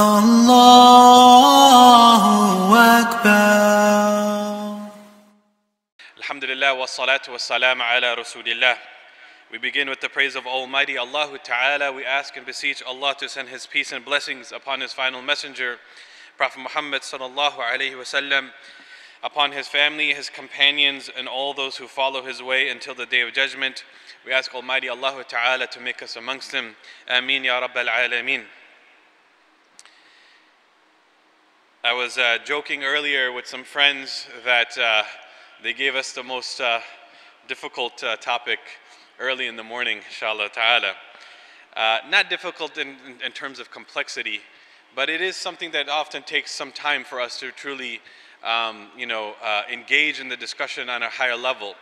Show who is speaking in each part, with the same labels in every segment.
Speaker 1: Allahu Akbar.
Speaker 2: Alhamdulillah wa salatu wa salam ala Rasulillah. We begin with the praise of Almighty Allah Ta'ala. We ask and beseech Allah to send His peace and blessings upon His final messenger, Prophet Muhammad sallallahu alayhi wasallam, upon his family, his companions, and all those who follow his way until the day of judgment. We ask Almighty Allah Ta'ala to make us amongst them. Ameen Ya Rabbal Alameen. I was uh, joking earlier with some friends that uh, they gave us the most uh, difficult uh, topic early in the morning, inshallah ta'ala. Uh, not difficult in, in, in terms of complexity, but it is something that often takes some time for us to truly um, you know, uh, engage in the discussion on a higher level.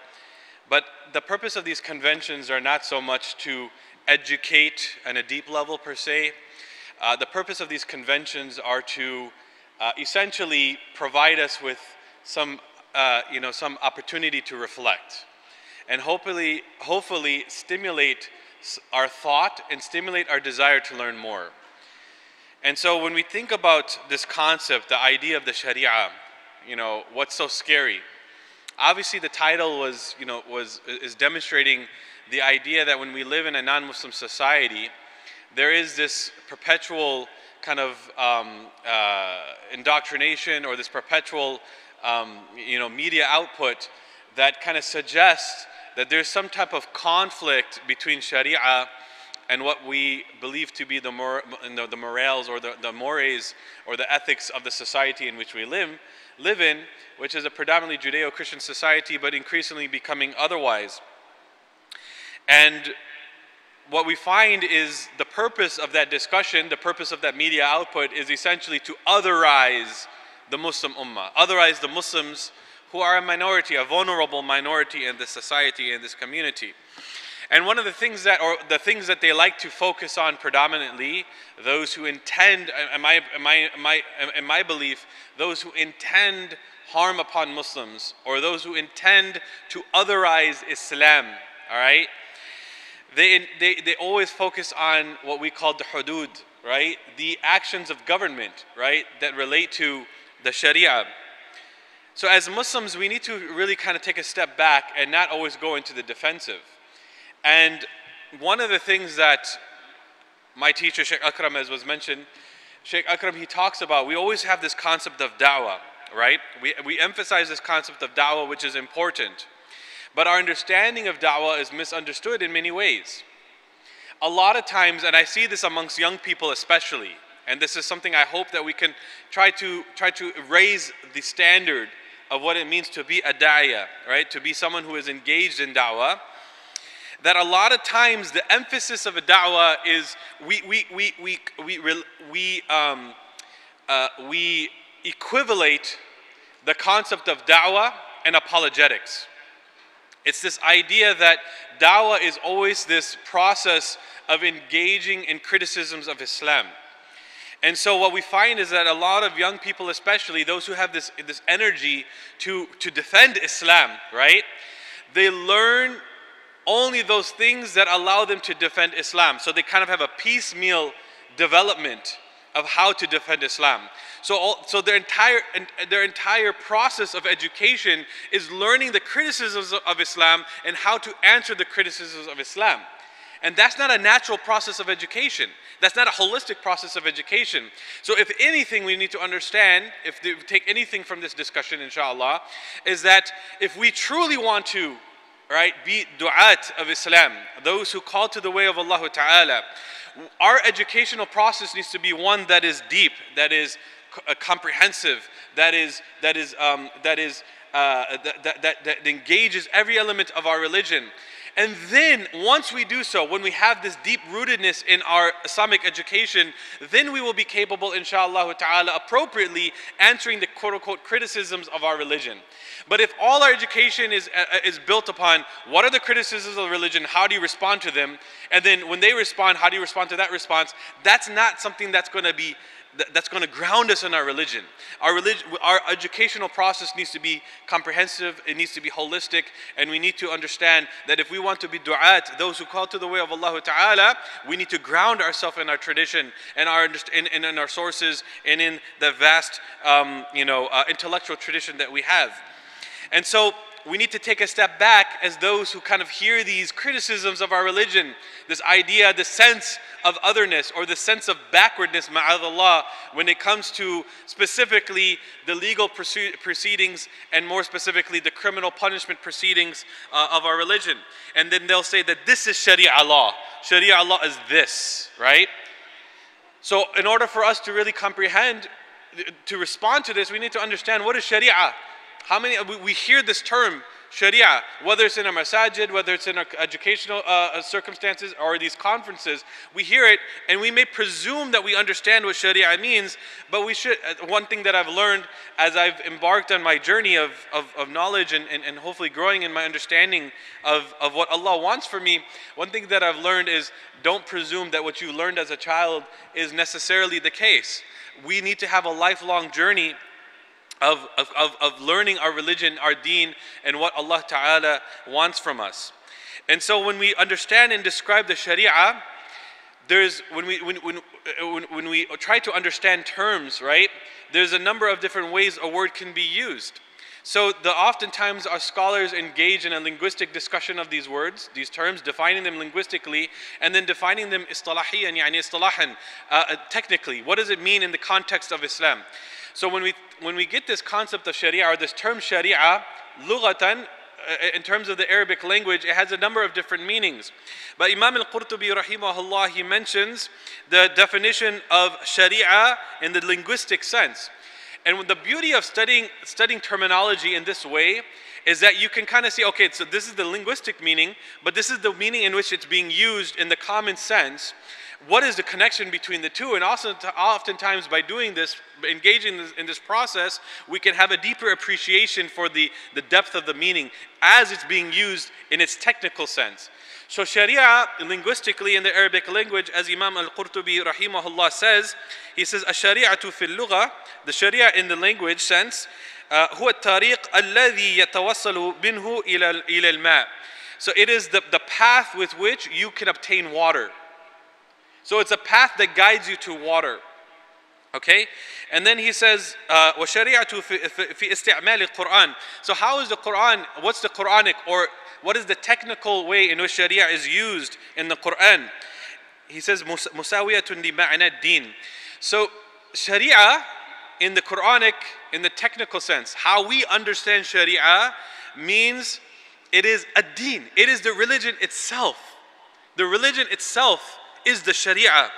Speaker 2: But the purpose of these conventions are not so much to educate on a deep level per se. The purpose of these conventions are to uh, essentially provide us with some, uh, you know, some opportunity to reflect, and hopefully, hopefully stimulate our thought and stimulate our desire to learn more. And so, when we think about this concept, the idea of the Sharia, you know, what's so scary? Obviously, the title was, you know, was is demonstrating the idea that when we live in a non-Muslim society, there is this perpetual kind of um, uh, indoctrination or this perpetual um, you know, media output that kind of suggests that there's some type of conflict between Sharia and what we believe to be the, mor- the, the morals or the, the mores or the ethics of the society in which we live, live in, which is a predominantly Judeo Christian society, but increasingly becoming otherwise. And what we find is the purpose of that discussion, the purpose of that media output is essentially to otherize the Muslim Ummah, otherize the Muslims who are a minority, a vulnerable minority in this society, in this community. And one of the things that, or the things that they like to focus on predominantly, those who intend, in my, in my, in my, in my belief, those who intend harm upon Muslims, or those who intend to otherize Islam, all right? They, they, they always focus on what we call the hudud, right? The actions of government, right? That relate to the Sharia. So as Muslims, we need to really kind of take a step back and not always go into the defensive. And one of the things that my teacher, Sheikh Akram, as was mentioned, Sheikh Akram, he talks about, we always have this concept of da'wah, right? We, we emphasize this concept of da'wah, which is important. But our understanding of da'wah is misunderstood in many ways. A lot of times, and I see this amongst young people especially, and this is something I hope that we can try to, try to raise the standard of what it means to be a da'iyah, right? To be someone who is engaged in da'wah that a lot of times the emphasis of a da'wah is we, we, we, we, we, we, um, uh, we equivalate the concept of da'wah and apologetics. It's this idea that da'wah is always this process of engaging in criticisms of Islam. And so what we find is that a lot of young people, especially those who have this, this energy to, to defend Islam, right? They learn only those things that allow them to defend Islam. So they kind of have a piecemeal development of how to defend Islam. So, all, so their entire their entire process of education is learning the criticisms of Islam and how to answer the criticisms of Islam. And that's not a natural process of education. That's not a holistic process of education. So, if anything, we need to understand, if we take anything from this discussion, inshallah, is that if we truly want to right, be du'at of Islam, those who call to the way of Allah Ta'ala. Our educational process needs to be one that is deep, that is uh, comprehensive, that is, that is, um, that, is uh, that, that, that, that engages every element of our religion. And then, once we do so, when we have this deep rootedness in our Islamic education, then we will be capable, inshallah ta'ala, appropriately answering the quote unquote criticisms of our religion. But if all our education is, uh, uh, is built upon what are the criticisms of religion, how do you respond to them, and then when they respond, how do you respond to that response, that's not something that's going to be that's going to ground us in our religion. Our religion, our educational process needs to be comprehensive. It needs to be holistic, and we need to understand that if we want to be du'at, those who call to the way of Allah Taala, we need to ground ourselves in our tradition and our in, in, in, our sources and in the vast, um, you know, uh, intellectual tradition that we have. And so we need to take a step back as those who kind of hear these criticisms of our religion, this idea, the sense of otherness or the sense of backwardness, ma'adallah, when it comes to specifically the legal proceedings and more specifically the criminal punishment proceedings uh, of our religion. And then they'll say that this is Sharia law. Sharia law is this, right? So in order for us to really comprehend, to respond to this, we need to understand what is Sharia. How many, we, we hear this term, Sharia, whether it's in a masajid, whether it's in our educational uh, uh, circumstances or these conferences, we hear it and we may presume that we understand what Sharia means, but we should, uh, one thing that I've learned as I've embarked on my journey of, of, of knowledge and, and, and, hopefully growing in my understanding of, of what Allah wants for me, one thing that I've learned is don't presume that what you learned as a child is necessarily the case. We need to have a lifelong journey of, of, of learning our religion, our deen, and what Allah Ta'ala wants from us. And so when we understand and describe the Sharia, there's when we when, when, when, when we try to understand terms, right? There's a number of different ways a word can be used. So the oftentimes our scholars engage in a linguistic discussion of these words, these terms, defining them linguistically, and then defining them istalahiyan, yani istalahan, uh, uh, technically. What does it mean in the context of Islam? So when we when we get this concept of Sharia or this term Sharia, lughatan, uh, in terms of the Arabic language, it has a number of different meanings. But Imam al-Qurtubi rahimahullah, he mentions the definition of Sharia in the linguistic sense. And the beauty of studying, studying terminology in this way is that you can kind of see, okay, so this is the linguistic meaning, but this is the meaning in which it's being used in the common sense what is the connection between the two? And also, oftentimes, by doing this, engaging in this process, we can have a deeper appreciation for the, the depth of the meaning as it's being used in its technical sense. So, Sharia, linguistically in the Arabic language, as Imam al Qurtubi rahimahullah says, he says, "Ash-Shari'atu fil lugha, the Sharia in the language sense, هو الطريق الذي يتوصل منه إلى إلى الماء. So it is the, the path with which you can obtain water. So it's a path that guides you to water. Okay? And then he says, وَشَرِيعَةُ فِي إِسْتِعْمَالِ القرآن. So how is the Quran, what's the Quranic or what is the technical way in which Sharia is used in the Quran? He says, مُسَاوِيَةٌ لِمَعْنَى الدِّينِ So Sharia in the Quranic, in the technical sense, how we understand Sharia means it is a deen. It is the religion itself. The religion itself is the Sharia.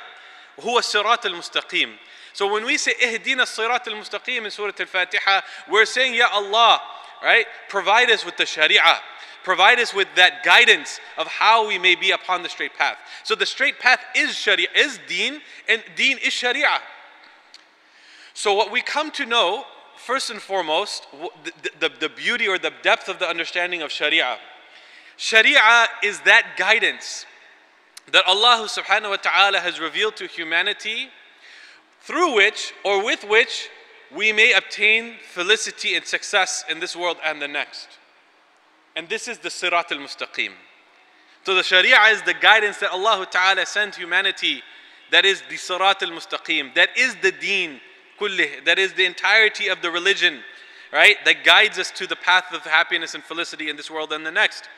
Speaker 2: هو الصراط المستقيم. So when we say اهدنا الصراط المستقيم in Surah Al-Fatiha, we're saying, Ya Allah, right? Provide us with the Sharia. Provide us with that guidance of how we may be upon the straight path. So the straight path is Sharia, is Deen, and Deen is Sharia. So what we come to know, first and foremost, the, the, the beauty or the depth of the understanding of Sharia. Sharia is that guidance that Allah subhanahu wa ta'ala has revealed to humanity through which or with which we may obtain felicity and success in this world and the next. And this is the Sirat al-Mustaqim. So the Sharia is the guidance that Allah Ta'ala sent humanity that is the Sirat al-Mustaqim, that is the deen kullih, that is the entirety of the religion, right? That guides us to the path of happiness and felicity in this world and the next.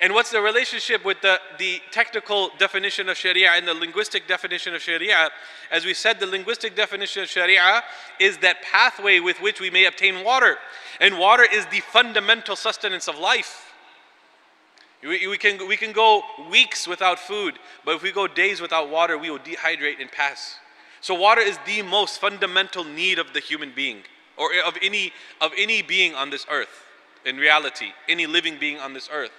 Speaker 2: And what's the relationship with the, the technical definition of Sharia and the linguistic definition of Sharia? As we said, the linguistic definition of Sharia is that pathway with which we may obtain water. And water is the fundamental sustenance of life. We, we, can, we can go weeks without food, but if we go days without water, we will dehydrate and pass. So water is the most fundamental need of the human being, or of any, of any being on this earth, in reality, any living being on this earth.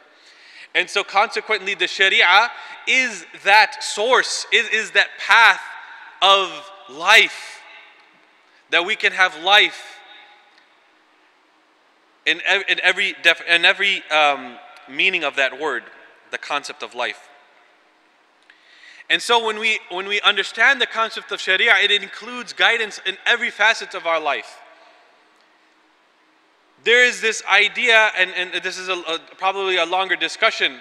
Speaker 2: And so consequently, the Sharia is that source, is, is that path of life that we can have life in, in every, in every um, meaning of that word, the concept of life. And so when we, when we understand the concept of Sharia, it includes guidance in every facet of our life. There is this idea, and, and this is a, a, probably a longer discussion,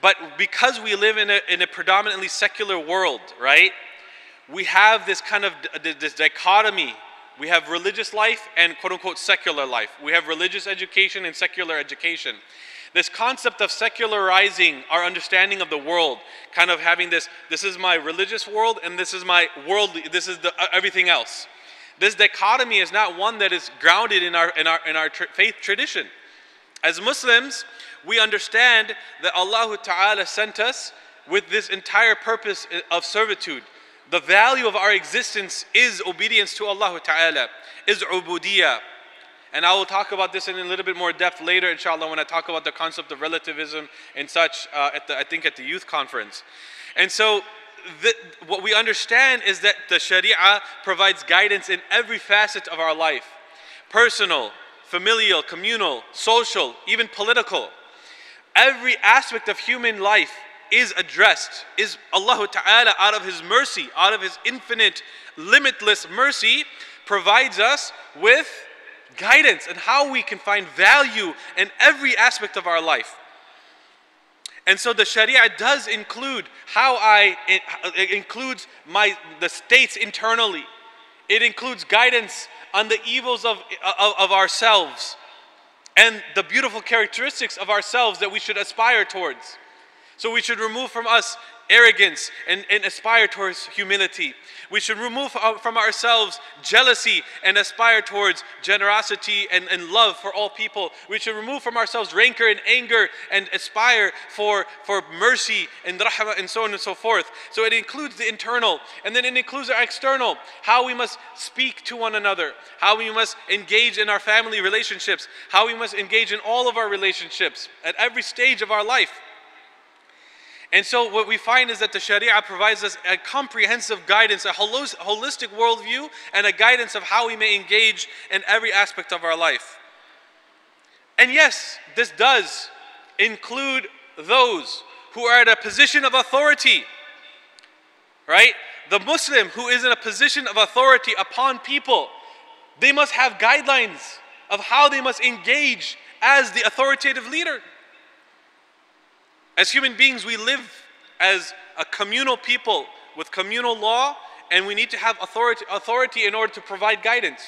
Speaker 2: but because we live in a, in a predominantly secular world, right? We have this kind of this dichotomy. We have religious life and quote unquote secular life. We have religious education and secular education this concept of secularizing our understanding of the world, kind of having this, this is my religious world and this is my worldly, this is the, uh, everything else. This dichotomy is not one that is grounded in our, in our, in our tr- faith tradition. As Muslims, we understand that Allah Ta'ala sent us with this entire purpose of servitude. The value of our existence is obedience to Allah Ta'ala, is ubudiyah. And I will talk about this in a little bit more depth later, inshallah, when I talk about the concept of relativism and such, uh, at the, I think at the youth conference. And so, the, what we understand is that the Sharia provides guidance in every facet of our life personal, familial, communal, social, even political. Every aspect of human life is addressed, is Allah Ta'ala out of His mercy, out of His infinite, limitless mercy, provides us with guidance and how we can find value in every aspect of our life. And so the Sharia does include how I it, includes my the states internally. It includes guidance on the evils of, of, of ourselves and the beautiful characteristics of ourselves that we should aspire towards. So we should remove from us arrogance and, and aspire towards humility. We should remove uh, from ourselves jealousy and aspire towards generosity and, and love for all people. We should remove from ourselves rancor and anger and aspire for, for mercy and rahmah and so on and so forth. So it includes the internal and then it includes our external, how we must speak to one another, how we must engage in our family relationships, how we must engage in all of our relationships at every stage of our life. And so what we find is that the Sharia provides us a comprehensive guidance, a holistic worldview, and a guidance of how we may engage in every aspect of our life. And yes, this does include those who are at a position of authority. Right? The Muslim who is in a position of authority upon people, they must have guidelines of how they must engage as the authoritative leader. As human beings, we live as a communal people with communal law, and we need to have authority, authority in order to provide guidance.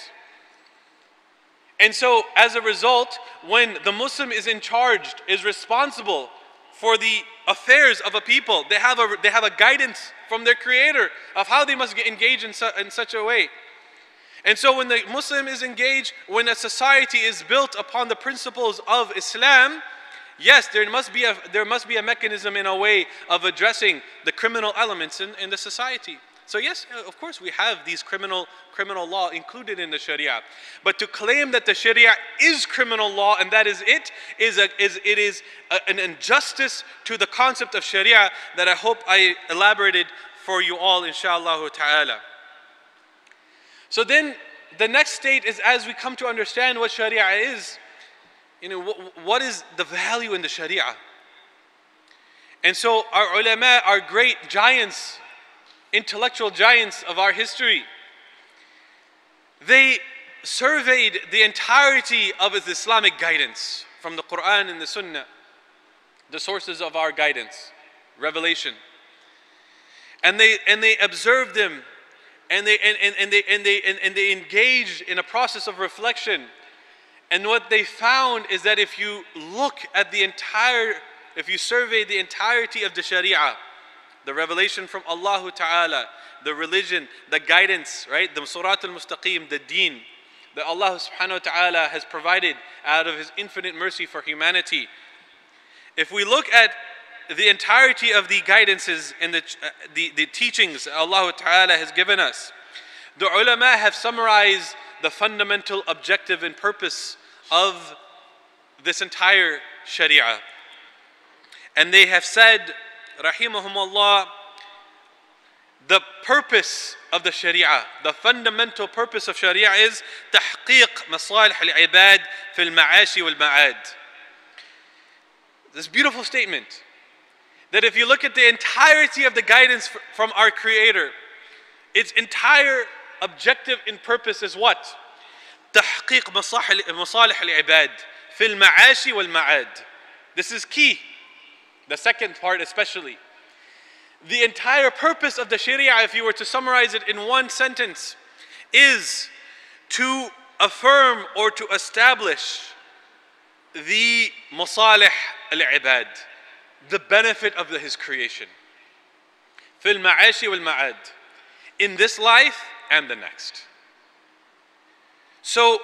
Speaker 2: And so, as a result, when the Muslim is in charge, is responsible for the affairs of a people, they have a, they have a guidance from their creator of how they must get engaged in, su- in such a way. And so, when the Muslim is engaged, when a society is built upon the principles of Islam, Yes, there must be a, there must be a mechanism in a way of addressing the criminal elements in, in the society. So yes, uh, of course we have these criminal criminal law included in the Sharia. But to claim that the Sharia is criminal law and that is it is a, is it is a, an injustice to the concept of Sharia that I hope I elaborated for you all inshallah ta'ala. So then the next state is as we come to understand what Sharia is, you know, what, is the value in the Sharia? And so our ulama, our great giants, intellectual giants of our history, they surveyed the entirety of its Islamic guidance from the Quran and the Sunnah, the sources of our guidance, revelation. And they and they observed them and they and, and, and they and they and, and they engaged in a process of reflection and what they found is that if you look at the entire, if you survey the entirety of the Sharia, the revelation from Allah Ta'ala, the religion, the guidance, right? The Sirat al Mustaqim, the deen that Allah subhanahu wa ta'ala has provided out of His infinite mercy for humanity. If we look at the entirety of the guidances and the, uh, the, the teachings Allah Ta'ala has given us, the ulama have summarized the fundamental objective and purpose of this entire Sharia. And they have said, Rahimahumullah, the purpose of the Sharia, the fundamental purpose of Sharia is تحقيق مصالح العباد في المعاش والمعاد. This beautiful statement that if you look at the entirety of the guidance fr- from our Creator, its entire objective and purpose is what? تحقيق مصالح مصالح العباد في المعاش والمعاد. This is key. The second part especially. The entire purpose of the Sharia, if you were to summarize it in one sentence, is to affirm or to establish the masalih al-ibad, the benefit of the- his creation. في المعاش والمعاد. In this life and the next. So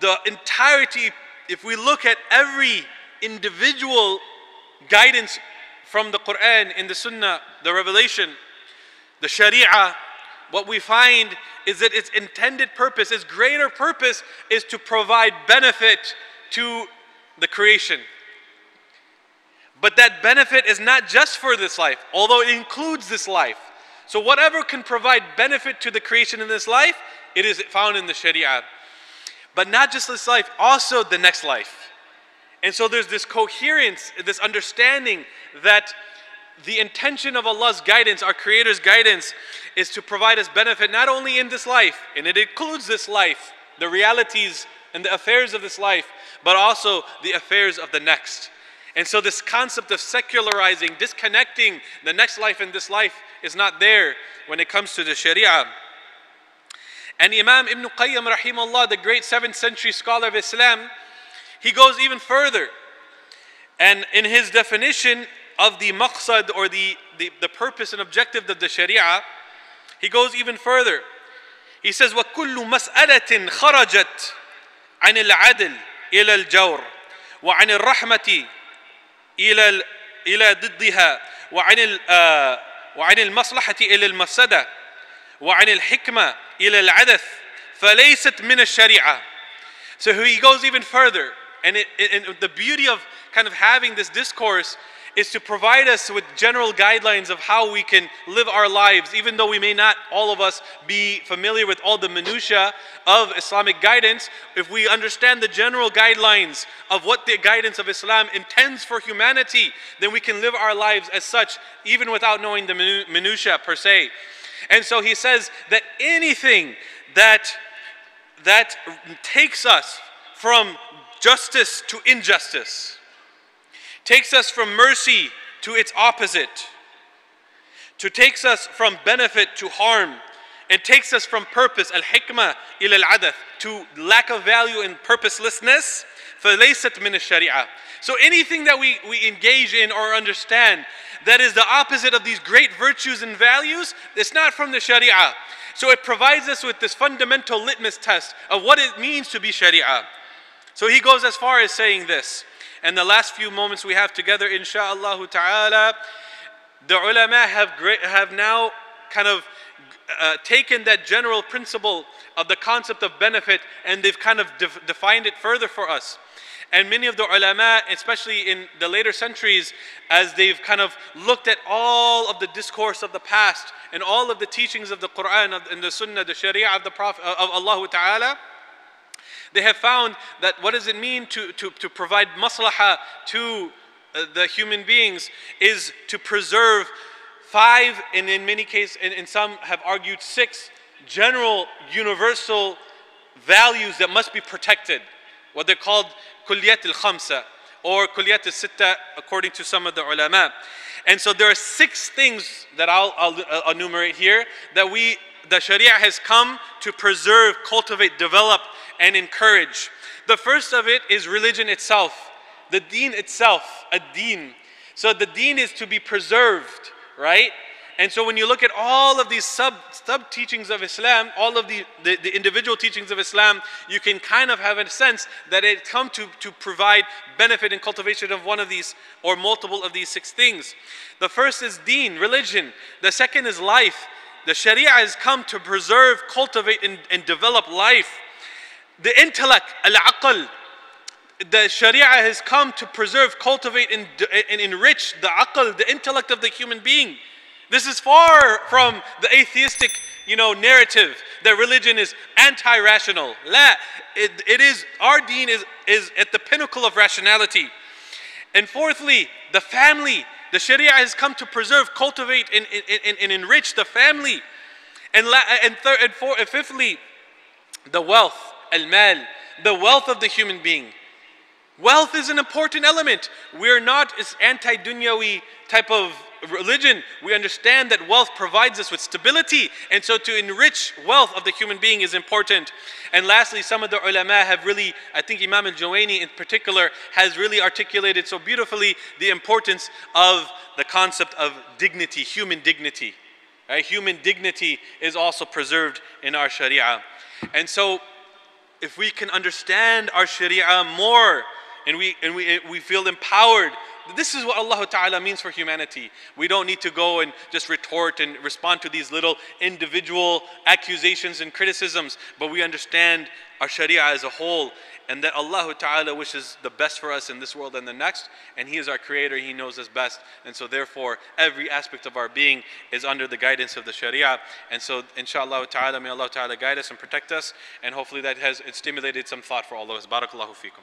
Speaker 2: the entirety, if we look at every individual guidance from the Quran, in the Sunnah, the revelation, the Sharia, what we find is that its intended purpose, its greater purpose, is to provide benefit to the creation. But that benefit is not just for this life, although it includes this life. So, whatever can provide benefit to the creation in this life, it is found in the Sharia. But not just this life, also the next life. And so there's this coherence, this understanding that the intention of Allah's guidance, our Creator's guidance, is to provide us benefit not only in this life, and it includes this life, the realities and the affairs of this life, but also the affairs of the next. And so this concept of secularizing, disconnecting the next life and this life is not there when it comes to the Sharia. And Imam Ibn Qayyim rahimahullah, the great 7th century scholar of Islam, he goes even further. And in his definition of the maqsad or the, the, the purpose and objective of the Sharia, he goes even further. He says, وَكُلُّ مَسْأَلَةٍ خَرَجَتْ عن العدل إلى الجور وعن الرحمة إلى إلى ضدها وعن آه، وعن المصلحة إلى المفسدة وعن الحكمة إلى العدث فليست من الشريعة so he goes even further. And, it, it- and the beauty of kind of having this discourse is to provide us with general guidelines of how we can live our lives, even though we may not, all of us, be familiar with all the minutiae of Islamic guidance. If we understand the general guidelines of what the guidance of Islam intends for humanity, then we can live our lives as such, even without knowing the minu- minutiae per se. And so he says that anything that that takes us from justice to injustice, takes us from mercy to its opposite, to takes us from benefit to harm, and takes us from purpose, al-hikmah ila al-adath, to lack of value and purposelessness, فَلَيْسَتْ مِنَ الشَّرِيعَةِ So anything that we, we engage in or understand that is the opposite of these great virtues and values, it's not from the Sharia. So it provides us with this fundamental litmus test of what it means to be Sharia. So he goes as far as saying this. And the last few moments we have together, insha'Allah ta'ala, the ulama have, great, have now kind of uh, taken that general principle of the concept of benefit and they've kind of def- defined it further for us. And many of the ulama, especially in the later centuries, as they've kind of looked at all of the discourse of the past and all of the teachings of the Quran and the Sunnah, the Sharia of the Prophet of Allah Ta'ala, they have found that what does it mean to, to, to provide maslaha to uh, the human beings is to preserve five, and in many cases, and, and some have argued six general, universal values that must be protected. What they're called kulliyat al-khamsa or kulliyat al-sitta according to some of the ulama. And so there are six things that I'll, I'll uh, enumerate here that we, the Sharia has come to preserve, cultivate, develop, and encourage. The first of it is religion itself, the deen itself, a deen. So the deen is to be preserved, right? And so when you look at all of these sub, sub teachings of Islam, all of the, the, the individual teachings of Islam, you can kind of have a sense that it come to, to provide benefit and cultivation of one of these or multiple of these six things. The first is deen, religion. The second is life. The Sharia has come to preserve, cultivate, and, and develop life. The intellect, al-aql, the Sharia has come to preserve, cultivate, and, and enrich the aql, the intellect of the human being. This is far from the atheistic, you know, narrative that religion is anti-rational. La, it, it is, our deen is, is at the pinnacle of rationality. And fourthly, the family. The Sharia has come to preserve, cultivate, and, and, and enrich the family. And, and, third, and, four, and fifthly, the wealth, al-mal, the wealth of the human being. Wealth is an important element. We're not this anti-dunyawi type of religion. We understand that wealth provides us with stability. And so to enrich wealth of the human being is important. And lastly, some of the ulama have really, I think Imam al-Juwayni in particular has really articulated so beautifully the importance of the concept of dignity, human dignity. Right? Human dignity is also preserved in our Sharia. And so if we can understand our Sharia more, and we, and we, we feel empowered. This is what Allah Ta'ala means for humanity. We don't need to go and just retort and respond to these little individual accusations and criticisms, but we understand our Sharia as a whole and that Allah Ta'ala wishes the best for us in this world and the next, and He is our Creator, He knows us best, and so therefore every aspect of our being is under the guidance of the Sharia, and so inshallah Ta'ala, may Allah Ta'ala guide us and protect us, and hopefully that has it stimulated some thought for all of us. Barakallahu feekum.